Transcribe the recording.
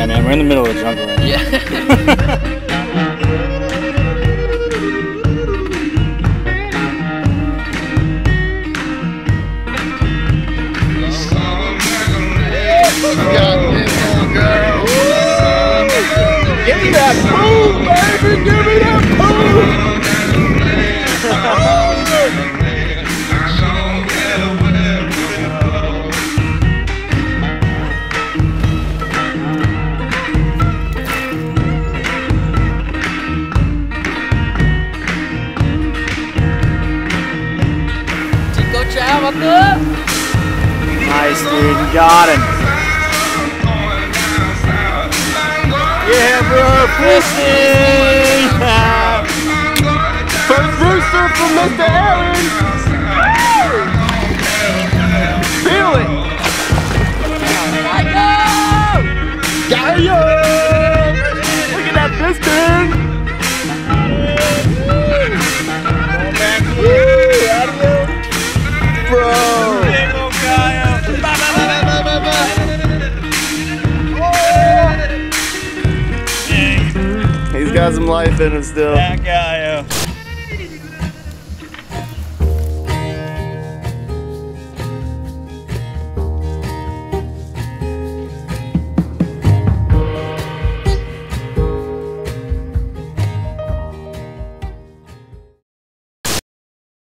Yeah, man, we're in the middle of the jungle. Right Yeah. Give me that boom, baby! Give me Chow, what's up? Nice, dude. You got him. Yeah, bro. Fishing. First rooster from Mr. Aaron! Feel it! Gallo! Look at that piston! He's got some life in him still. That guy.